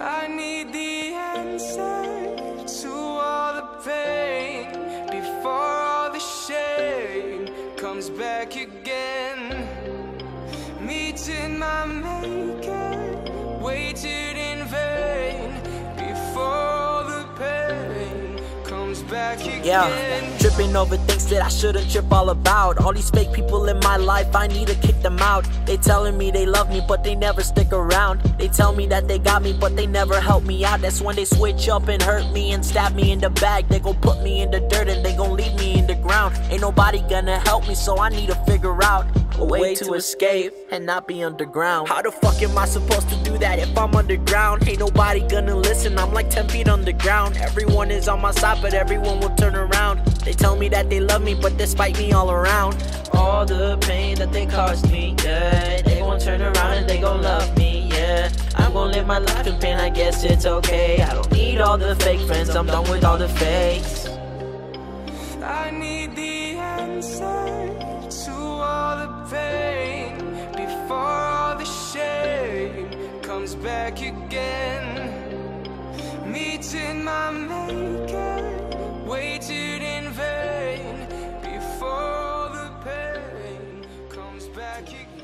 I need the answer to all the pain before all the shame comes back again. Meeting my maker, Yeah, tripping over things that I shouldn't trip all about. All these fake people in my life, I need to kick them out. They telling me they love me, but they never stick around. They tell me that they got me, but they never help me out. That's when they switch up and hurt me and stab me in the back. They gon' put me in the dirt and they gon' leave me in the ground. Ain't nobody gonna help me, so I need to figure out a way to escape and not be underground. How the fuck am I supposed to do that if I'm underground? Ain't nobody gonna listen, I'm like 10 feet underground. Everyone is on my side, but everyone will turn around. They tell me that they love me, but they spite me all around. All the pain that they caused me, yeah. They won't turn around and they gon' love me, yeah. I'm gon' live my life in pain, I guess it's okay. I don't need all the fake friends, I'm done with all the fakes. I need the answer to all the pain before all the shame comes back again. Meeting my maker, waited in vain before all the pain comes back again.